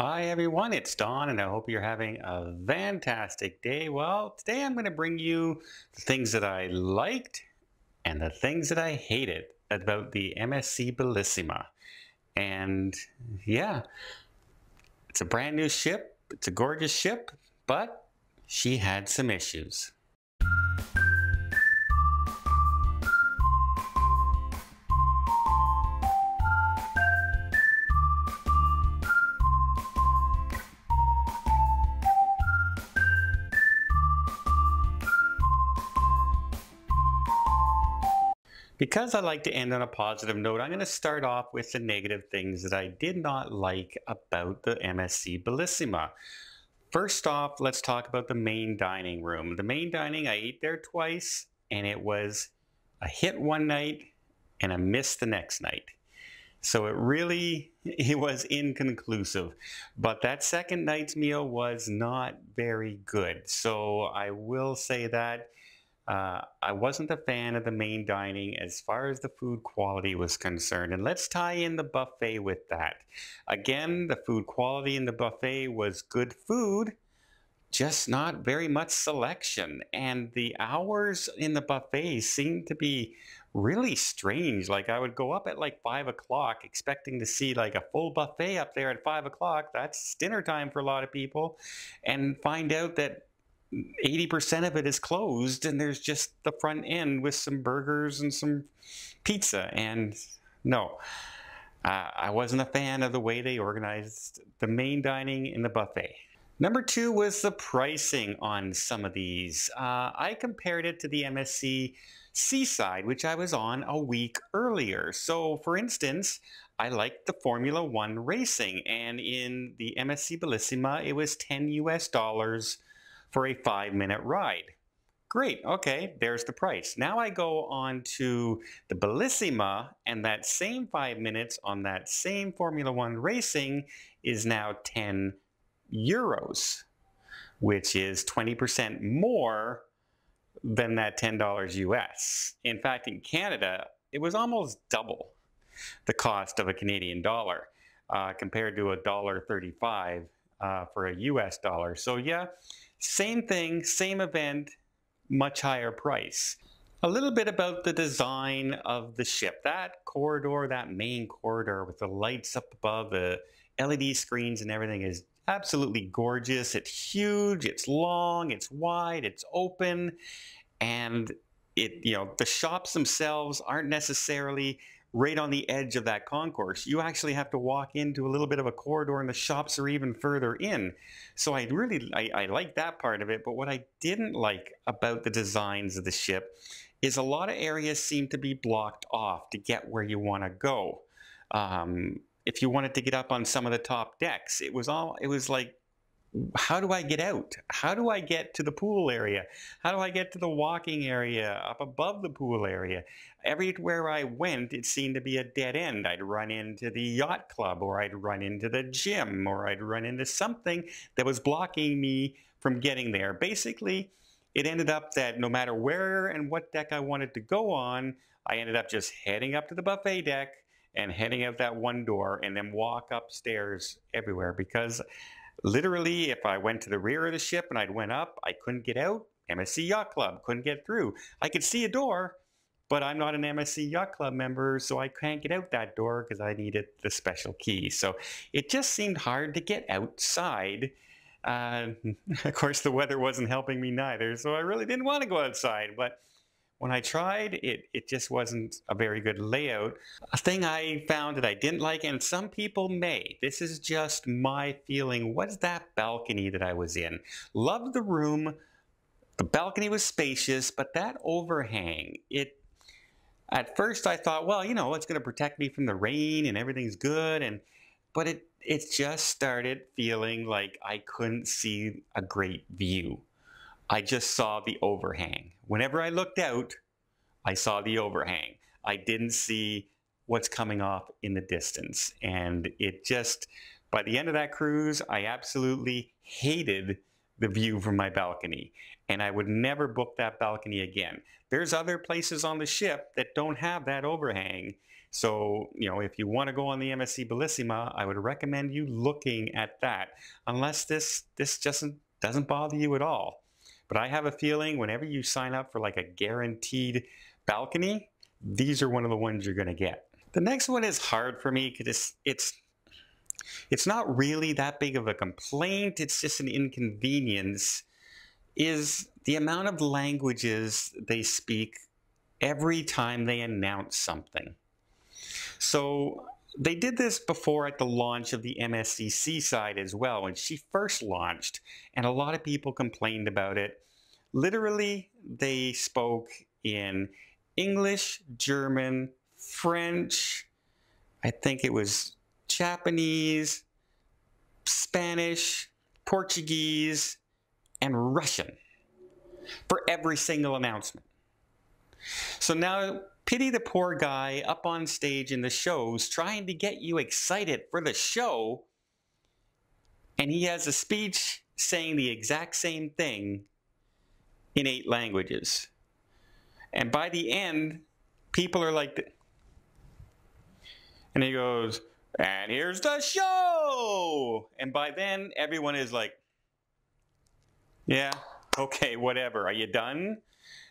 Hi everyone, it's Don and I hope you're having a fantastic day. Well, today I'm going to bring you the things that I liked and the things that I hated about the MSC Bellissima. And yeah, it's a brand new ship, it's a gorgeous ship, but she had some issues. Because I like to end on a positive note, I'm going to start off with the negative things that I did not like about the MSC Bellissima. First off, let's talk about the main dining room. The main dining, I ate there twice, and it was a hit one night and a miss the next night. So it really, it was inconclusive. But that second night's meal was not very good. So I will say that uh, I wasn't a fan of the main dining as far as the food quality was concerned. And let's tie in the buffet with that. Again, the food quality in the buffet was good food, just not very much selection. And the hours in the buffet seemed to be really strange. Like I would go up at like five o'clock expecting to see like a full buffet up there at five o'clock. That's dinner time for a lot of people. And find out that 80% of it is closed and there's just the front end with some burgers and some pizza. And no, uh, I wasn't a fan of the way they organized the main dining in the buffet. Number two was the pricing on some of these. Uh, I compared it to the MSC Seaside, which I was on a week earlier. So, for instance, I liked the Formula One racing, and in the MSC Bellissima, it was 10 US dollars for a five minute ride. Great, okay, there's the price. Now I go on to the Bellissima, and that same five minutes on that same Formula One racing is now 10 euros, which is 20% more than that $10 US. In fact, in Canada, it was almost double the cost of a Canadian dollar uh, compared to a dollar 35 uh, for a US dollar. So yeah, same thing, same event, much higher price. A little bit about the design of the ship. That corridor, that main corridor with the lights up above, the LED screens and everything is absolutely gorgeous. It's huge, it's long, it's wide, it's open, and it, you know, the shops themselves aren't necessarily right on the edge of that concourse. You actually have to walk into a little bit of a corridor and the shops are even further in. So I really, I, I like that part of it. But what I didn't like about the designs of the ship is a lot of areas seem to be blocked off to get where you want to go. Um, if you wanted to get up on some of the top decks, it was all, it was like how do I get out? How do I get to the pool area? How do I get to the walking area up above the pool area? Everywhere I went, it seemed to be a dead end. I'd run into the yacht club, or I'd run into the gym, or I'd run into something that was blocking me from getting there. Basically, it ended up that no matter where and what deck I wanted to go on, I ended up just heading up to the buffet deck and heading out that one door and then walk upstairs everywhere because Literally, if I went to the rear of the ship and I went up, I couldn't get out. MSC Yacht Club couldn't get through. I could see a door, but I'm not an MSC Yacht Club member, so I can't get out that door because I needed the special key. So it just seemed hard to get outside. Uh, of course, the weather wasn't helping me neither, so I really didn't want to go outside. But when I tried, it, it just wasn't a very good layout. A thing I found that I didn't like, and some people may, this is just my feeling, was that balcony that I was in. Loved the room. The balcony was spacious, but that overhang, it at first I thought, well, you know, it's going to protect me from the rain and everything's good. And, but it, it just started feeling like I couldn't see a great view. I just saw the overhang. Whenever I looked out, I saw the overhang. I didn't see what's coming off in the distance. And it just, by the end of that cruise, I absolutely hated the view from my balcony. And I would never book that balcony again. There's other places on the ship that don't have that overhang. So, you know, if you want to go on the MSC Bellissima, I would recommend you looking at that, unless this this just doesn't, doesn't bother you at all. But I have a feeling whenever you sign up for like a guaranteed balcony, these are one of the ones you're going to get. The next one is hard for me because it's, it's it's not really that big of a complaint, it's just an inconvenience, is the amount of languages they speak every time they announce something. So they did this before at the launch of the MSC Seaside as well, when she first launched, and a lot of people complained about it. Literally, they spoke in English, German, French, I think it was Japanese, Spanish, Portuguese, and Russian for every single announcement. So now pity the poor guy up on stage in the shows trying to get you excited for the show and he has a speech saying the exact same thing in eight languages. And by the end, people are like, and he goes, and here's the show. And by then, everyone is like, yeah, okay, whatever. Are you done?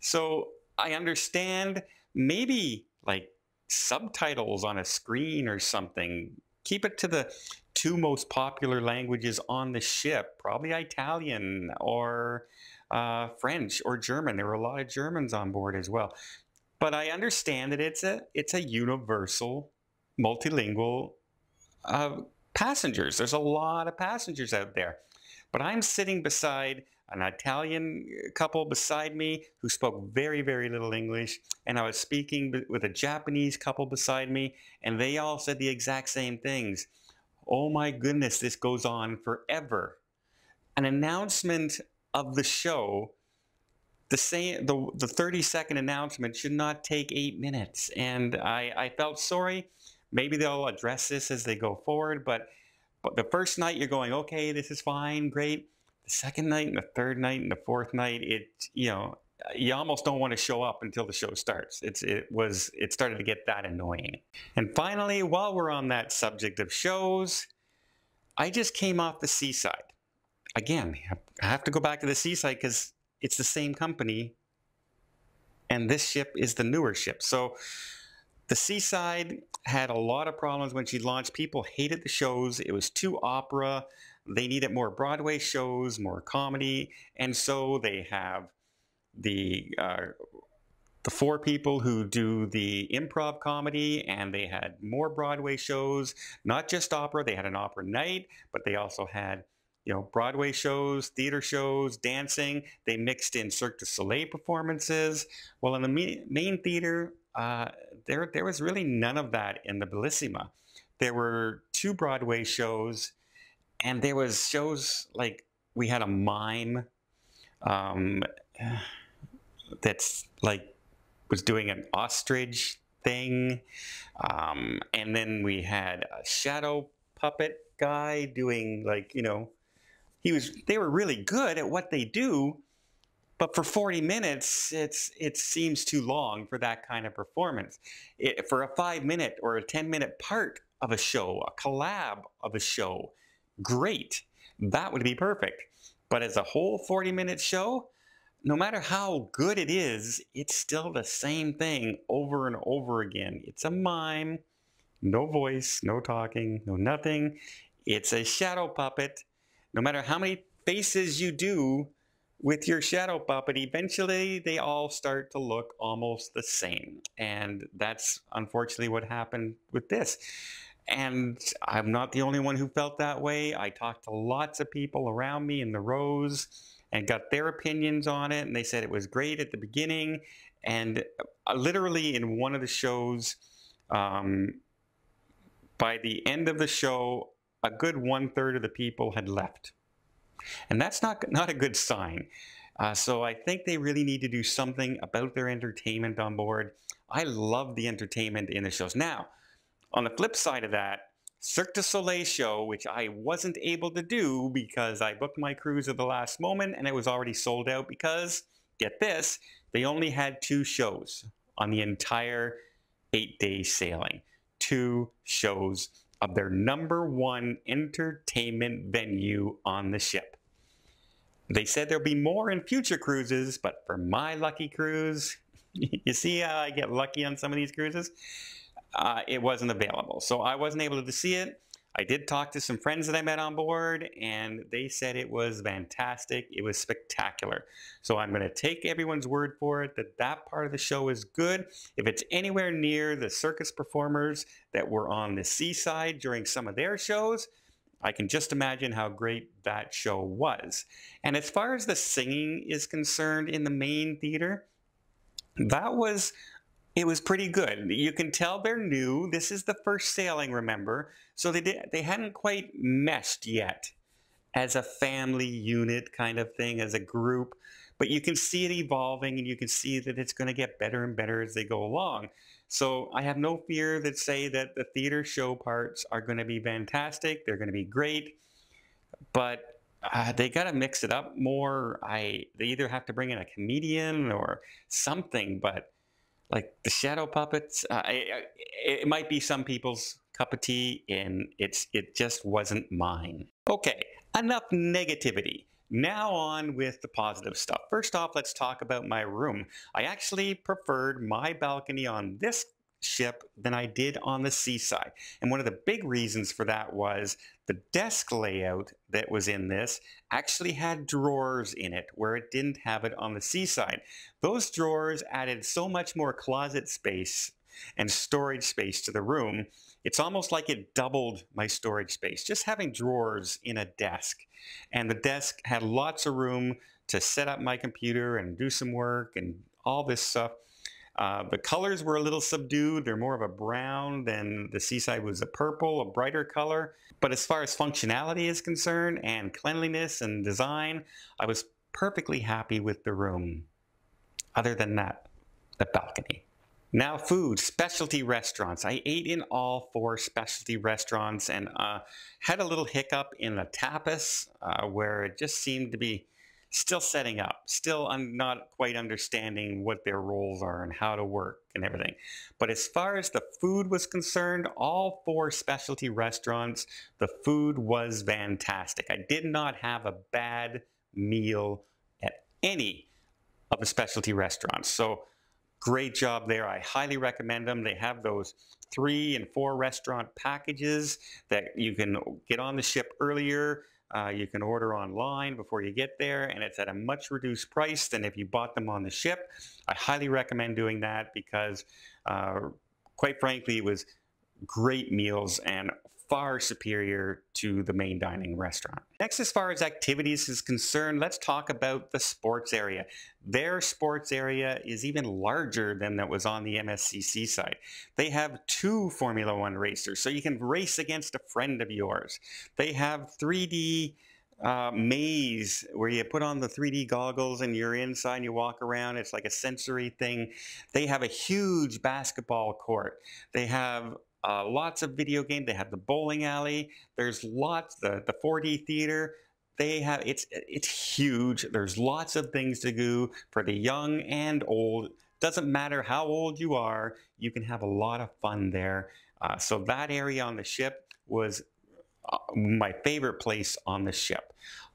So I understand maybe like subtitles on a screen or something. Keep it to the two most popular languages on the ship, probably Italian or uh, French or German. There were a lot of Germans on board as well. But I understand that it's a it's a universal, multilingual uh, passengers. There's a lot of passengers out there. But I'm sitting beside an Italian uh, couple beside me who spoke very, very little English, and I was speaking with a Japanese couple beside me, and they all said the exact same things. Oh my goodness, this goes on forever. An announcement of the show, the same, the, the 30 second announcement should not take eight minutes. And I, I felt sorry Maybe they'll address this as they go forward, but, but the first night you're going, okay, this is fine, great. The second night and the third night and the fourth night, it, you know, you almost don't want to show up until the show starts. It's, it was, it started to get that annoying. And finally, while we're on that subject of shows, I just came off the seaside. Again, I have to go back to the seaside because it's the same company and this ship is the newer ship. So the Seaside had a lot of problems when she launched. People hated the shows. It was too opera. They needed more Broadway shows, more comedy, and so they have the uh, the four people who do the improv comedy, and they had more Broadway shows, not just opera. They had an opera night, but they also had you know Broadway shows, theater shows, dancing. They mixed in Cirque du Soleil performances. Well, in the main theater, uh, there, there was really none of that in the Bellissima. There were two Broadway shows, and there was shows like we had a mime um, that's like was doing an ostrich thing, um, and then we had a shadow puppet guy doing like you know he was they were really good at what they do but for 40 minutes, it's it seems too long for that kind of performance. It, for a five minute or a 10 minute part of a show, a collab of a show, great. That would be perfect. But as a whole 40 minute show, no matter how good it is, it's still the same thing over and over again. It's a mime, no voice, no talking, no nothing. It's a shadow puppet. No matter how many faces you do, with your shadow puppet, eventually they all start to look almost the same. And that's unfortunately what happened with this. And I'm not the only one who felt that way. I talked to lots of people around me in the rows and got their opinions on it. And they said it was great at the beginning. And uh, literally in one of the shows, um, by the end of the show, a good one third of the people had left. And that's not, not a good sign. Uh, so I think they really need to do something about their entertainment on board. I love the entertainment in the shows. Now, on the flip side of that, Cirque du Soleil show, which I wasn't able to do because I booked my cruise at the last moment and it was already sold out because, get this, they only had two shows on the entire eight day sailing. Two shows of their number one entertainment venue on the ship. They said there'll be more in future cruises, but for my lucky cruise, you see how I get lucky on some of these cruises? Uh, it wasn't available. So I wasn't able to see it. I did talk to some friends that I met on board, and they said it was fantastic. It was spectacular. So I'm going to take everyone's word for it that that part of the show is good. If it's anywhere near the circus performers that were on the seaside during some of their shows, I can just imagine how great that show was. And as far as the singing is concerned in the main theater, that was it was pretty good. You can tell they're new. This is the first sailing, remember? So they did, they hadn't quite meshed yet as a family unit kind of thing, as a group. But you can see it evolving and you can see that it's going to get better and better as they go along. So I have no fear that say that the theater show parts are going to be fantastic. They're going to be great. But uh, they got to mix it up more. I they either have to bring in a comedian or something, but like the shadow puppets. Uh, it, it might be some people's cup of tea, and it's it just wasn't mine. Okay, enough negativity. Now on with the positive stuff. First off, let's talk about my room. I actually preferred my balcony on this ship than I did on the seaside. And one of the big reasons for that was the desk layout that was in this actually had drawers in it where it didn't have it on the seaside. Those drawers added so much more closet space and storage space to the room. It's almost like it doubled my storage space, just having drawers in a desk. And the desk had lots of room to set up my computer and do some work and all this stuff. Uh, the colors were a little subdued. They're more of a brown than the Seaside was a purple, a brighter color. But as far as functionality is concerned and cleanliness and design, I was perfectly happy with the room. Other than that, the balcony. Now food, specialty restaurants. I ate in all four specialty restaurants and uh, had a little hiccup in the tapas uh, where it just seemed to be still setting up, still I'm not quite understanding what their roles are and how to work and everything. But as far as the food was concerned, all four specialty restaurants, the food was fantastic. I did not have a bad meal at any of the specialty restaurants. So great job there. I highly recommend them. They have those three and four restaurant packages that you can get on the ship earlier uh, you can order online before you get there, and it's at a much reduced price than if you bought them on the ship. I highly recommend doing that because, uh, quite frankly, it was great meals and far superior to the main dining restaurant. Next, as far as activities is concerned, let's talk about the sports area. Their sports area is even larger than that was on the MSC Seaside. They have two Formula One racers, so you can race against a friend of yours. They have 3D uh, maze where you put on the 3D goggles and you're inside and you walk around. It's like a sensory thing. They have a huge basketball court. They have uh, lots of video games. They have the bowling alley. There's lots the the 4D theater. They have it's it's huge. There's lots of things to do for the young and old. Doesn't matter how old you are, you can have a lot of fun there. Uh, so that area on the ship was uh, my favorite place on the ship.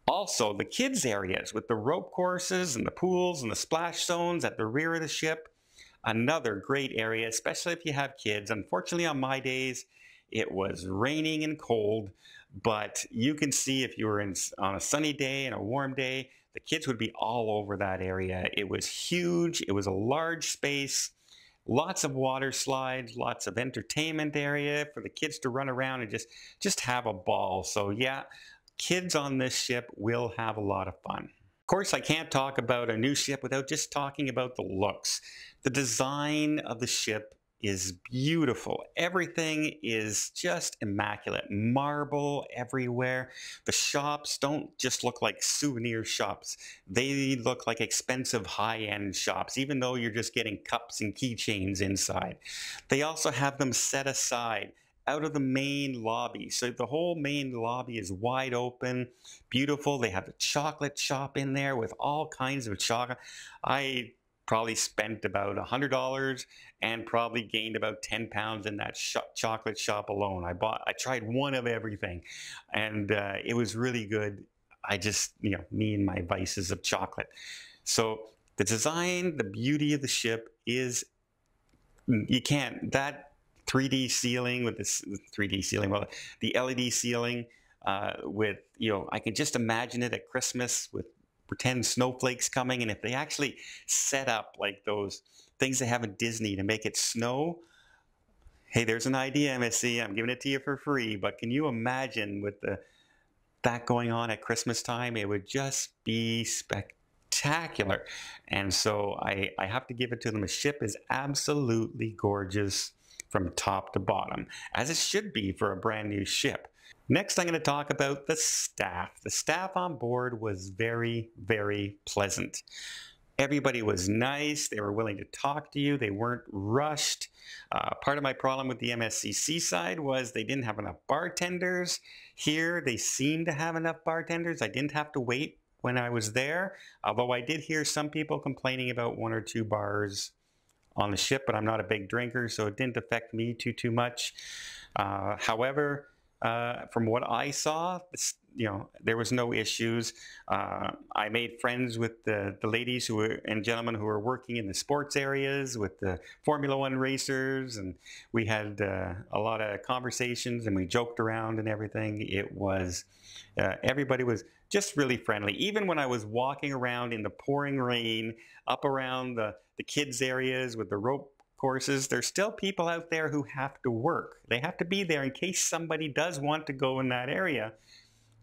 Also, the kids areas with the rope courses and the pools and the splash zones at the rear of the ship Another great area, especially if you have kids. Unfortunately, on my days, it was raining and cold, but you can see if you were in, on a sunny day and a warm day, the kids would be all over that area. It was huge. It was a large space, lots of water slides, lots of entertainment area for the kids to run around and just, just have a ball. So yeah, kids on this ship will have a lot of fun. Of course, I can't talk about a new ship without just talking about the looks. The design of the ship is beautiful. Everything is just immaculate. Marble everywhere. The shops don't just look like souvenir shops. They look like expensive high-end shops, even though you're just getting cups and keychains inside. They also have them set aside out of the main lobby. So the whole main lobby is wide open, beautiful. They have a chocolate shop in there with all kinds of chocolate. I probably spent about $100 and probably gained about 10 pounds in that sh chocolate shop alone. I bought, I tried one of everything and uh, it was really good. I just, you know, me and my vices of chocolate. So the design, the beauty of the ship is, you can't, that 3D ceiling with this 3D ceiling, well, the LED ceiling uh, with, you know, I can just imagine it at Christmas with pretend snowflakes coming. And if they actually set up like those things they have in Disney to make it snow, hey, there's an idea, MSC. I'm giving it to you for free. But can you imagine with the that going on at Christmas time? It would just be spectacular. And so I, I have to give it to them. The ship is absolutely gorgeous from top to bottom, as it should be for a brand new ship. Next, I'm going to talk about the staff. The staff on board was very, very pleasant. Everybody was nice. They were willing to talk to you. They weren't rushed. Uh, part of my problem with the MSC Seaside was they didn't have enough bartenders. Here, they seemed to have enough bartenders. I didn't have to wait when I was there, although I did hear some people complaining about one or two bars on the ship, but I'm not a big drinker, so it didn't affect me too, too much. Uh, however, uh, from what I saw, you know, there was no issues. Uh, I made friends with the, the ladies who were and gentlemen who were working in the sports areas with the Formula One racers, and we had uh, a lot of conversations and we joked around and everything. It was uh, everybody was just really friendly. Even when I was walking around in the pouring rain, up around the the kids areas with the rope courses, there's still people out there who have to work. They have to be there in case somebody does want to go in that area.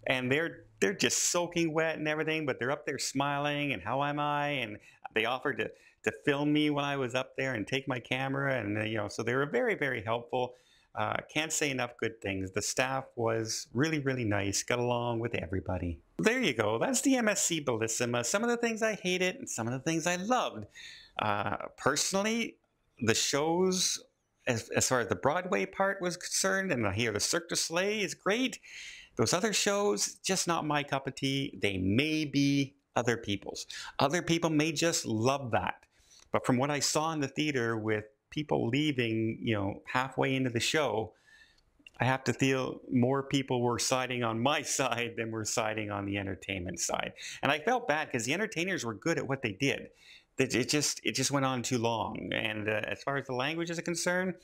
And they're they're just soaking wet and everything, but they're up there smiling and how am I? And they offered to to film me when I was up there and take my camera and uh, you know, so they were very very helpful. Uh, can't say enough good things. The staff was really, really nice, got along with everybody. There you go. That's the MSC Bellissima. Some of the things I hated and some of the things I loved. Uh, personally, the shows, as, as far as the Broadway part was concerned, and here the Cirque du Soleil is great. Those other shows, just not my cup of tea. They may be other people's. Other people may just love that. But from what I saw in the theater with people leaving, you know, halfway into the show, I have to feel more people were siding on my side than were siding on the entertainment side. And I felt bad because the entertainers were good at what they did it just it just went on too long. And uh, as far as the language is concerned,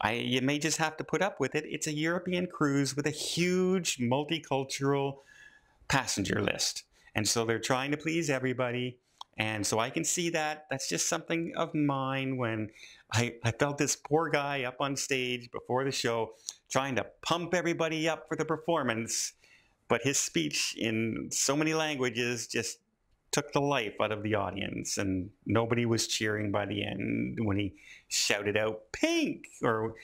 I you may just have to put up with it. It's a European cruise with a huge multicultural passenger list, and so they're trying to please everybody. And so I can see that. That's just something of mine when I, I felt this poor guy up on stage before the show trying to pump everybody up for the performance. But his speech in so many languages just took the life out of the audience and nobody was cheering by the end when he shouted out pink! or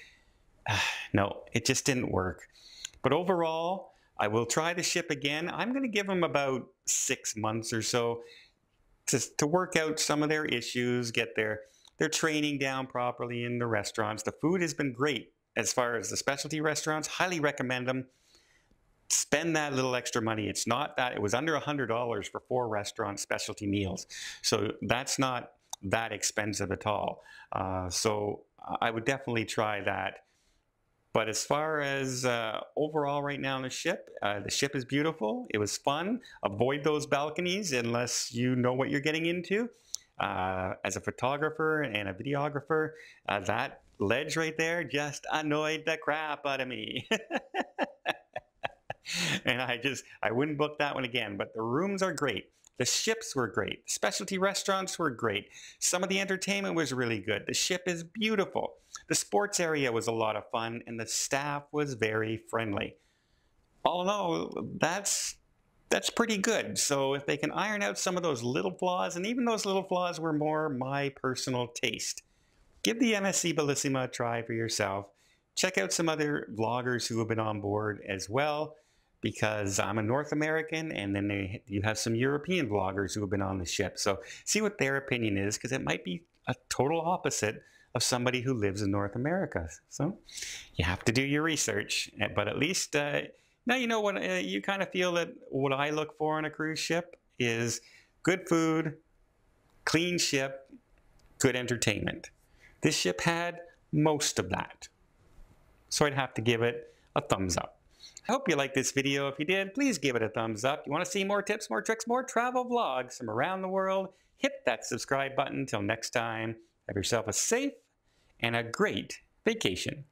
uh, no it just didn't work. But overall i will try the ship again. I'm going to give them about six months or so to, to work out some of their issues get their their training down properly in the restaurants. The food has been great as far as the specialty restaurants. Highly recommend them spend that little extra money. It's not that it was under a hundred dollars for four restaurant specialty meals, so that's not that expensive at all. Uh, so I would definitely try that. But as far as uh, overall right now on the ship, uh, the ship is beautiful. It was fun. Avoid those balconies unless you know what you're getting into. Uh, as a photographer and a videographer, uh, that ledge right there just annoyed the crap out of me. and I just, I wouldn't book that one again. But the rooms are great. The ships were great. The Specialty restaurants were great. Some of the entertainment was really good. The ship is beautiful. The sports area was a lot of fun, and the staff was very friendly. All in all, that's that's pretty good. So if they can iron out some of those little flaws, and even those little flaws were more my personal taste, give the MSC Bellissima a try for yourself. Check out some other vloggers who have been on board as well because I'm a North American and then they, you have some European bloggers who have been on the ship. So see what their opinion is because it might be a total opposite of somebody who lives in North America. So you have to do your research, eh, but at least uh, now you know what uh, you kind of feel that what I look for on a cruise ship is good food, clean ship, good entertainment. This ship had most of that. So I'd have to give it a thumbs up. I hope you liked this video. If you did, please give it a thumbs up. You want to see more tips, more tricks, more travel vlogs from around the world, hit that subscribe button. Till next time, have yourself a safe and a great vacation.